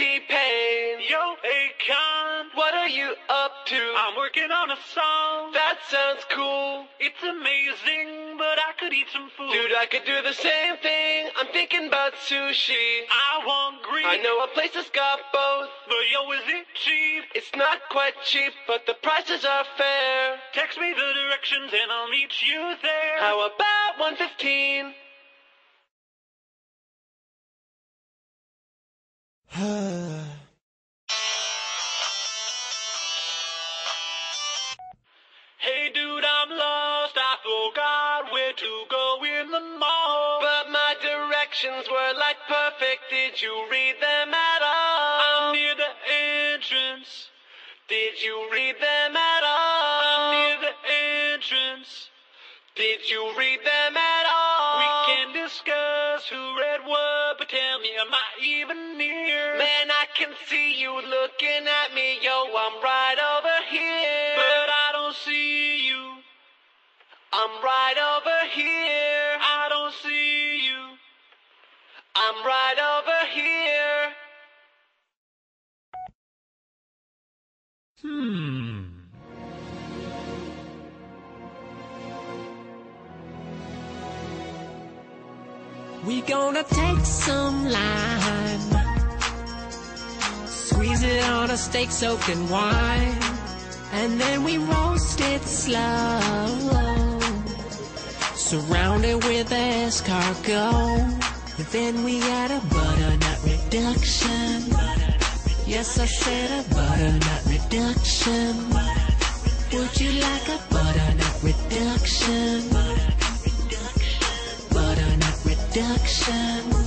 T-Pain. Yo, Akon, What are you up to? I'm working on a song. That sounds cool. It's amazing, but I could eat some food. Dude, I could do the same thing. I'm thinking about sushi. I want Greek. I know a place that's got both. But yo, is it cheap? It's not quite cheap, but the prices are fair. Text me the directions and I'll meet you there. How about 115? Dude, I'm lost. I forgot where to go in the mall. But my directions were like perfect. Did you read them at all? I'm near the entrance. Did you read them at all? I'm near the entrance. Did you read them at all? We can discuss who read what, but tell me, am I even near? Man, I can see you looking at me, yo, I'm right I'm right over here. I don't see you. I'm right over here. Hmm. We gonna take some lime, squeeze it on a steak soaked in wine, and then we roast it slow. Surround it with escargot. Then we add a butternut reduction. Yes, I said a butternut reduction. Would you like a butternut reduction? Butternut reduction.